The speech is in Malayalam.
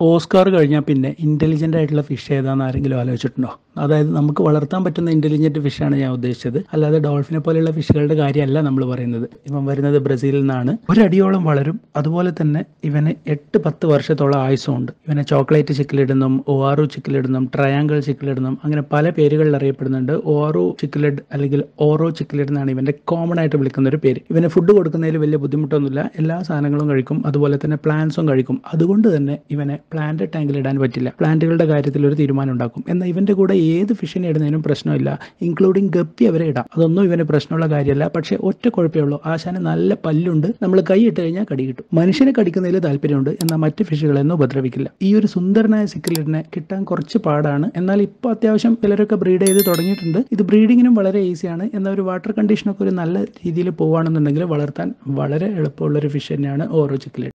ഓസ്കാർ കഴിഞ്ഞാൽ പിന്നെ ഇന്റലിജന്റ് ആയിട്ടുള്ള ഫിഷ് ഏതാണെന്ന് ആരെങ്കിലും ആലോചിച്ചിട്ടുണ്ടോ? അതായത് നമുക്ക് വളർത്താൻ പറ്റുന്ന ഇന്റലിജന്റ് ഫിഷാണ് ഞാൻ ഉദ്ദേശിച്ചത്. അല്ലാതെ ഡോൾഫിനെ പോലെയുള്ള ഫിഷുകളുടെ കാര്യമല്ല നമ്മൾ പറയുന്നത്. ഇവൻ വരുന്നത് ബ്രസീലിൽ നിന്നാണ്. ഒരടിയോളം വളരും. അതുപോലെ തന്നെ ഇവന് എട്ട് പത്ത് വർഷത്തോളം ആയുസമുണ്ട് ഇവനെ ചോക്ലേറ്റ് ചിക്കലിടുന്നും ഒആറു ചിക്കലിടുന്നും ട്രയാങ്കിൾ ചിക്കലിടുന്നും അങ്ങനെ പല പേരുകളിൽ അറിയപ്പെടുന്നുണ്ട്. ഓറോ ചിക്കിലിഡ് അല്ലെങ്കിൽ ഓറോ ചിക്കിലിഡ് എന്നാണ് ഇവന്റെ കോമൺ ആയിട്ട് വിളിക്കുന്ന ഒരു പേര്. ഇവന് ഫുഡ് കൊടുക്കുന്നതിൽ വലിയ ബുദ്ധിമുട്ടൊന്നുമില്ല. എല്ലാ സാധനങ്ങളും കഴിക്കും. അതുപോലെ തന്നെ പ്ലാന്റ്സും കഴിക്കും. അതുകൊണ്ട് തന്നെ ഇവനെ പ്ലാന്റ് ടാങ്കിൽ ഇടാൻ പറ്റില്ല. പ്ലാന്റുകളുടെ കാര്യത്തിൽ ഒരു തീരുമാനം ഉണ്ടാക്കും. എന്നാൽ ഇവന്റെ കൂടെ ഏത് ഫിഷിനെ ഇടുന്നതിനും പ്രശ്നമില്ല. ഇൻക്ലൂഡിങ് ഗപ്പി അവരെ ഇടാം. അതൊന്നും ഇവന് പ്രശ്നമുള്ള കാര്യമല്ല. പക്ഷേ ഒറ്റ കുഴപ്പമേ ഉള്ളൂ. ആശാന് നല്ല പല്ലുണ്ട്. നമ്മൾ കൈ ഇട്ട് കഴിഞ്ഞാൽ കടി കിട്ടും. മനുഷ്യനെ കടിക്കുന്നതിൽ താല്പര്യമുണ്ട്. എന്നാൽ മറ്റ് ഫിഷുകളെയൊന്നും ഉപദ്രവിക്കില്ല. ഈ ഒരു സുന്ദരനായ സിക്കലിറ്റിനെ കിട്ടാൻ കുറച്ച് പാടാണ്. എന്നാൽ ഇപ്പോൾ അത്യാവശ്യം ചിലരൊക്കെ ബ്രീഡ് ചെയ്ത് തുടങ്ങിയിട്ടുണ്ട്. ഇത് ബ്രീഡിങ്ങിനും വളരെ ഈസിയാണ് എന്നാൽ ഒരു വാട്ടർ കണ്ടീഷനൊക്കെ ഒരു നല്ല രീതിയിൽ പോവുകയാണെന്നുണ്ടെങ്കിൽ വളർത്താൻ വളരെ എളുപ്പമുള്ള ഒരു ഫിഷ് തന്നെയാണ് ഓരോ ചിക്കിലിഡ്